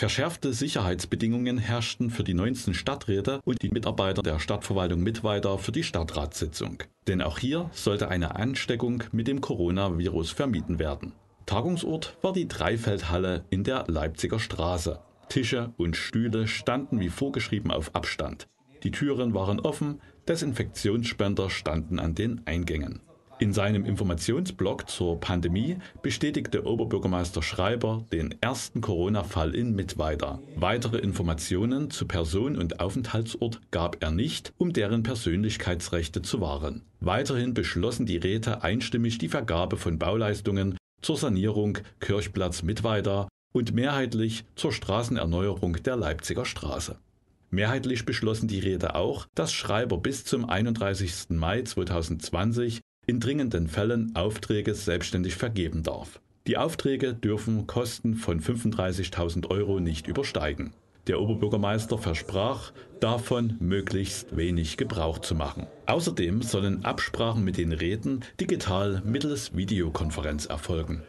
Verschärfte Sicherheitsbedingungen herrschten für die 19 Stadträte und die Mitarbeiter der Stadtverwaltung Mittweida für die Stadtratssitzung. Denn auch hier sollte eine Ansteckung mit dem Coronavirus vermieden werden. Tagungsort war die Dreifeldhalle in der Leipziger Straße. Tische und Stühle standen wie vorgeschrieben auf Abstand. Die Türen waren offen, Desinfektionsspender standen an den Eingängen. In seinem Informationsblog zur Pandemie bestätigte Oberbürgermeister Schreiber den ersten Corona-Fall in Mittweida. Weitere Informationen zu Person und Aufenthaltsort gab er nicht, um deren Persönlichkeitsrechte zu wahren. Weiterhin beschlossen die Räte einstimmig die Vergabe von Bauleistungen zur Sanierung Kirchplatz Mittweida und mehrheitlich zur Straßenerneuerung der Leipziger Straße. Mehrheitlich beschlossen die Räte auch, dass Schreiber bis zum 31. Mai 2020 in dringenden Fällen Aufträge selbstständig vergeben darf. Die Aufträge dürfen Kosten von 35.000 Euro nicht übersteigen. Der Oberbürgermeister versprach, davon möglichst wenig Gebrauch zu machen. Außerdem sollen Absprachen mit den Räten digital mittels Videokonferenz erfolgen.